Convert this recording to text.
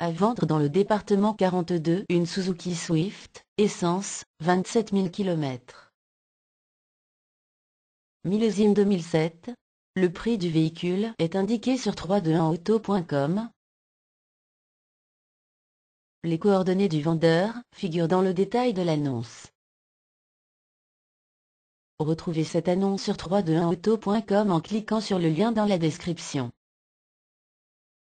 À vendre dans le département 42, une Suzuki Swift, essence, 27 000 km. Millésime 2007. Le prix du véhicule est indiqué sur 321auto.com. Les coordonnées du vendeur figurent dans le détail de l'annonce. Retrouvez cette annonce sur 321auto.com en cliquant sur le lien dans la description.